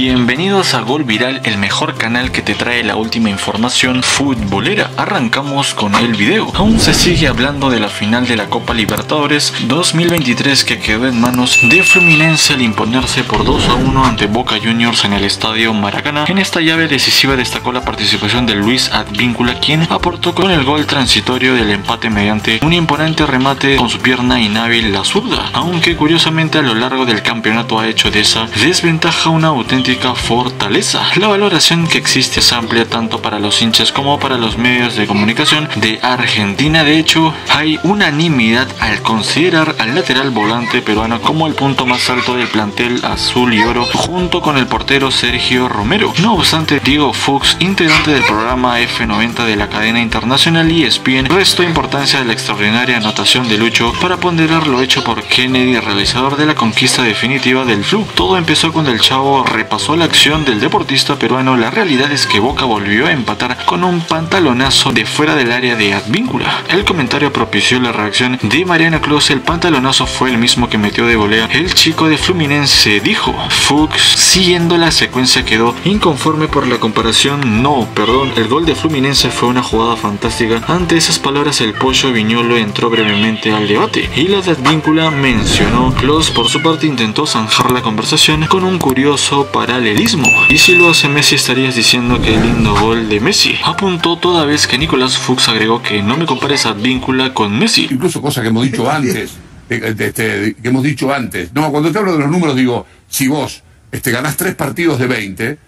Bienvenidos a Gol Viral, el mejor canal que te trae la última información futbolera. Arrancamos con el video. Aún se sigue hablando de la final de la Copa Libertadores 2023 que quedó en manos de Fluminense al imponerse por 2 a 1 ante Boca Juniors en el estadio Maracaná. En esta llave decisiva destacó la participación de Luis Advíncula, quien aportó con el gol transitorio del empate mediante un imponente remate con su pierna inhábil la zurda, aunque curiosamente a lo largo del campeonato ha hecho de esa desventaja una auténtica fortaleza. La valoración que existe es amplia tanto para los hinchas como para los medios de comunicación de Argentina. De hecho, hay unanimidad al considerar al lateral volante peruano como el punto más alto del plantel azul y oro, junto con el portero Sergio Romero. No obstante, Diego Fuchs, integrante del programa F90 de la cadena internacional ESPN, restó importancia de la extraordinaria anotación de Lucho para ponderar lo hecho por Kennedy, realizador de la conquista definitiva del club. Todo empezó cuando el chavo repasó pasó la acción del deportista peruano, la realidad es que Boca volvió a empatar con un pantalonazo de fuera del área de Advíncula. El comentario propició la reacción de Mariana Close. El pantalonazo fue el mismo que metió de volea el chico de Fluminense, dijo. Fuchs, siguiendo la secuencia, quedó inconforme por la comparación. No, perdón, el gol de Fluminense fue una jugada fantástica. Ante esas palabras, el pollo Viñolo entró brevemente al debate y la de Advíncula mencionó. Close, por su parte, intentó zanjar la conversación con un curioso paralelismo. Y si lo hace Messi estarías diciendo que lindo gol de Messi. Apuntó toda vez que Nicolás Fuchs agregó que no me compares a víncula con Messi. Incluso cosas que hemos dicho antes, este, que hemos dicho antes. No, cuando te hablo de los números digo, si vos este, ganás tres partidos de 20,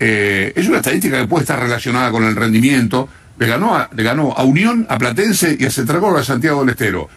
eh, es una estadística que puede estar relacionada con el rendimiento. Le ganó a, le ganó a Unión, a Platense y a Centragol a Santiago del Estero.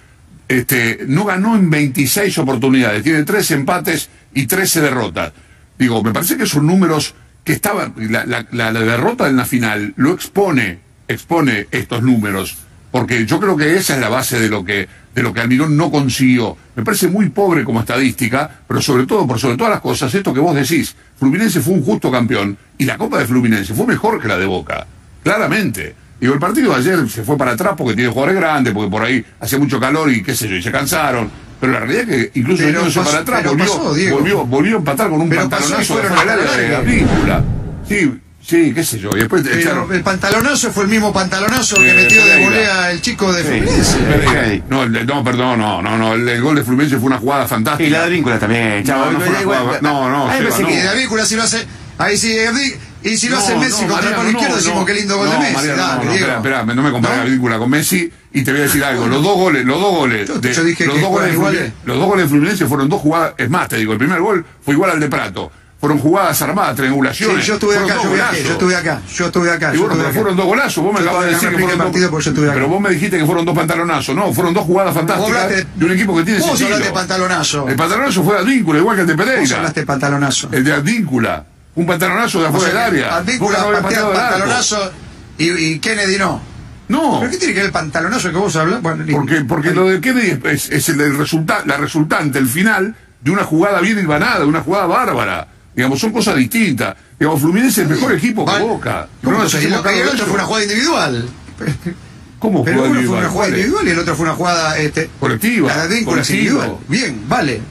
Este, no ganó en 26 oportunidades, tiene tres empates y 13 derrotas. Digo, me parece que son números que estaban, la, la, derrota en la final lo expone, expone estos números, porque yo creo que esa es la base de lo que, de lo que Almirón no consiguió. Me parece muy pobre como estadística, pero sobre todo, por sobre todas las cosas, esto que vos decís, Fluminense fue un justo campeón y la Copa de Fluminense fue mejor que la de Boca, claramente. Digo, el partido de ayer se fue para atrás porque tiene jugadores grandes, porque por ahí hacía mucho calor y qué sé yo, y se cansaron. Pero la realidad es que incluso el se para atrás, volvió, volvió, volvió, a empatar con un pantalonazo de fuera de la película. Sí, Sí, qué sé yo. Y después El pantalonazo fue el mismo pantalonazo que metió de volea el chico de Fluminense. No, no, perdón, no, no, no. El, gol de Fluminense fue una jugada fantástica. Y la de Víncula también, chavo. No, no, fue una jugada, no, no. Y de Víncula si lo hace. Ahí sí, y si lo hace Messi con el palo izquierdo, decimos qué lindo gol de Messi. no, no, espera, espera, no me compares la película con Messi y te voy a decir algo. Los dos goles, los dos goles. Yo dije los, que dos goles igual los dos goles de Fluminense fueron dos jugadas. Es más, te digo, el primer gol fue igual al de Prato. Fueron jugadas armadas, triangulaciones. Sí, yo estuve acá, yo, viajé, yo estuve acá, yo estuve acá. Y bueno, pero fueron dos golazos, vos me acabas de decir que fueron dos. Pero vos me dijiste que fueron dos pantalonazos, no, fueron dos jugadas fantásticas de un equipo que tiene Vos hablaste de pantalonazo. El pantalonazo fue de Advíncula, igual que el de Pereira. Vos hablaste de pantalonazo. El de Advíncula. Un pantalonazo de afuera del área. Advíncula patea el pantalonazo y, y Kennedy no. No. ¿Pero qué tiene que ver el pantalonazo que vos hablas? Bueno, porque porque lo de Kennedy es, es el, resulta, la resultante, el final de una jugada bien hilvanada, de una jugada bárbara. Digamos, son cosas distintas. Digamos, Fluminense es el mejor equipo que Boca. No, no, el, otro fue una jugada individual. ¿Cómo Pero uno fue una jugada individual y el otro fue una jugada este, colectiva. La de individual. Bien, vale.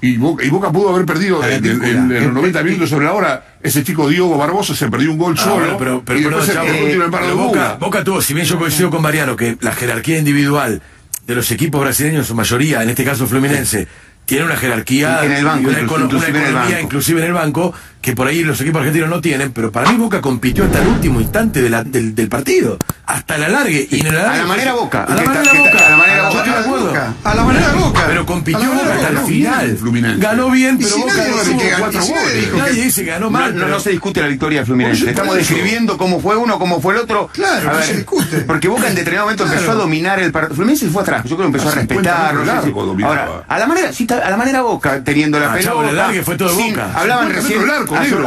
Y Boca, y Boca, pudo haber perdido en, los 90 minutos sobre la hora. Ese chico Diego Barbosa se perdió un gol ah, solo. pero, pero, y pero, pero Boca, Boca tuvo, si bien yo coincido con Mariano, que la jerarquía individual de los equipos brasileños, en su mayoría, en este caso Fluminense, tiene una jerarquía en el banco, una, economía, inclusive en el banco, que por ahí los equipos argentinos no tienen, pero para mí Boca compitió hasta el último instante de del, del, partido, hasta el alargue. Y en el a la manera Boca. A la manera Boca. A la manera Boca. A la manera Boca. Pero compitió Boca hasta el final. Ganó bien, pero Boca no cuatro goles. Nadie dice que ganó mal. No, no, se discute la victoria de Fluminense. Estamos describiendo cómo fue uno, cómo fue el otro. Claro, no se discute. Porque Boca en determinado momento empezó a dominar el partido. Fluminense fue atrás. Yo creo que empezó a respetar. Ahora, a la manera, a la manera Boca, teniendo la pelota. fue todo Boca. Hablaban recién,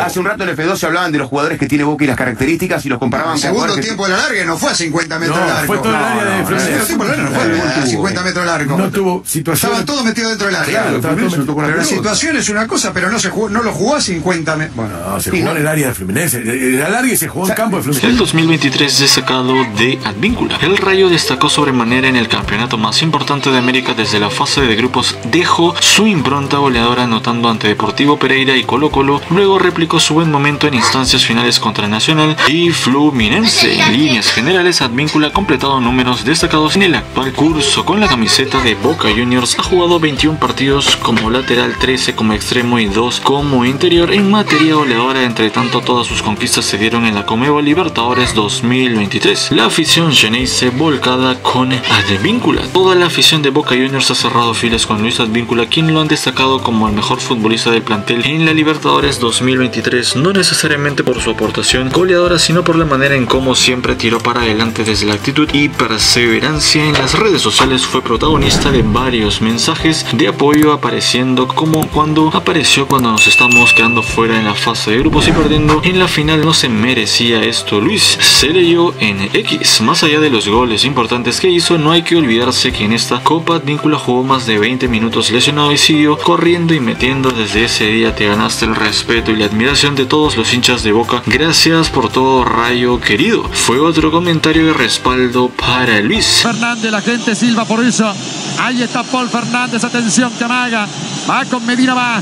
hace un rato en F2 se hablaban de los jugadores que tiene Boca y las características y los comparaban con segundo tiempo de la larga no fue a 50 metros no, largo. Fue todo el área de Fluminense. No, fue a 50 metros largo. No tuvo situación. Estaban todos metidos dentro del área. pero la situación es una cosa, pero no se jugó, no lo jugó a 50 metros. Bueno, se jugó en el área de Fluminense. El alargue se jugó en campo de Fluminense. El 2023 es sacado de Advíncula. El Rayo destacó sobremanera en el campeonato más importante de América desde la fase de grupos. Dejó su impronta goleadora anotando ante Deportivo Pereira y Colo Colo, luego replicó su buen momento en instancias finales contra Nacional y Fluminense. En líneas generales, Advíncula ha completado números destacados en el actual curso con la camiseta de Boca Juniors, ha jugado 21 partidos como lateral, 13 como extremo y 2 como interior en materia goleadora, entre tanto todas sus conquistas se dieron en la Comeba Libertadores 2023. La afición se volcada con Advíncula. Toda la afición de Boca Juniors ha cerrado filas con Luis Advíncula, quien lo han destacado como el mejor futbolista del plantel en la Libertadores 2023, no necesariamente por su aportación goleadora, sino por la manera en cómo siempre tiró para adelante desde la actitud y perseverancia en las redes sociales. Fue protagonista de varios mensajes de apoyo apareciendo como cuando apareció cuando nos estamos quedando fuera en la fase de grupos y perdiendo en la final no se merecía esto. Luis se leyó en X. Más allá de los goles importantes que hizo, no hay que olvidarse que en esta Copa Advíncula jugó más de 20 minutos lesionado y siguió corriendo y metiendo. Desde ese día te ganaste el respeto y la admiración de todos los hinchas de Boca. Gracias por todo, Rayo querido. Fue otro comentario de respaldo para Luis. Fernández, la gente silba por eso. Ahí está Paul Fernández, atención que amaga. Va con Medina, va.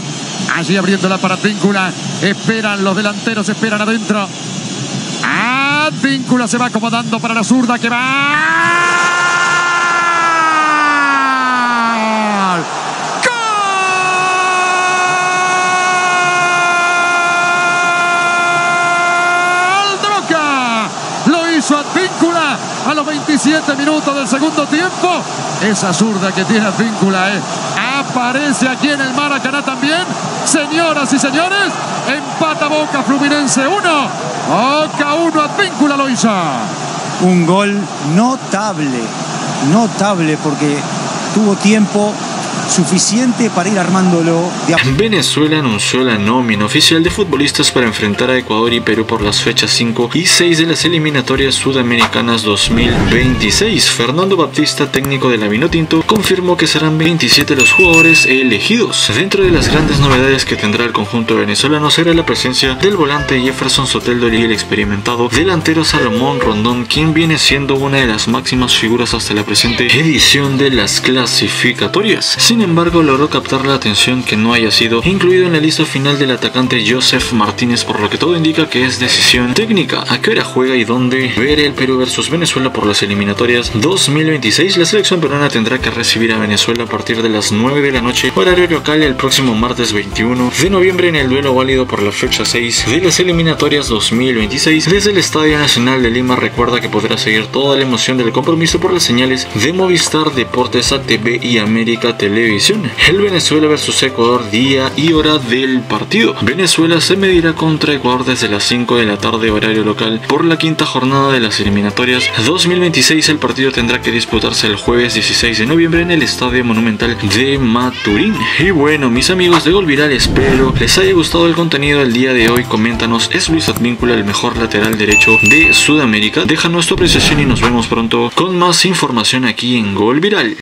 Allí abriéndola para Advíncula. Esperan los delanteros, esperan adentro. Advíncula se va acomodando para la zurda que va. Advíncula a los 27 minutos del segundo tiempo. Esa zurda que tiene Advíncula eh, aparece aquí en el Maracaná también. Señoras y señores, empata Boca Fluminense 1. Boca 1, Advíncula lo hizo. Un gol notable, notable porque tuvo tiempo suficiente para ir armándolo. Venezuela anunció la nómina oficial de futbolistas para enfrentar a Ecuador y Perú por las fechas 5 y 6 de las eliminatorias sudamericanas 2026. Fernando Baptista, técnico de la Vinotinto, confirmó que serán 27 los jugadores elegidos. Dentro de las grandes novedades que tendrá el conjunto venezolano será la presencia del volante Jefferson Soteldo y el experimentado delantero Salomón Rondón, quien viene siendo una de las máximas figuras hasta la presente edición de las clasificatorias. Sin embargo, logró captar la atención que no haya sido incluido en la lista final del atacante Joseph Martínez, por lo que todo indica que es decisión técnica. ¿A qué hora juega y dónde? Ver el Perú versus Venezuela por las eliminatorias 2026. La selección peruana tendrá que recibir a Venezuela a partir de las 9 de la noche, horario local, el próximo martes 21 de noviembre en el duelo válido por la fecha 6 de las eliminatorias 2026. Desde el Estadio Nacional de Lima recuerda que podrá seguir toda la emoción del compromiso por las señales de Movistar Deportes ATV y América El Venezuela versus Ecuador día y hora del partido. Venezuela se medirá contra Ecuador desde las 5 de la tarde horario local por la quinta jornada de las eliminatorias 2026. El partido tendrá que disputarse el jueves 16 de noviembre en el Estadio Monumental de Maturín. Y bueno, mis amigos de Gol Viral, espero les haya gustado el contenido del día de hoy. Coméntanos, ¿es Luis Advíncula el mejor lateral derecho de Sudamérica? Deja nuestra apreciación y nos vemos pronto con más información aquí en Gol Viral.